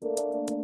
you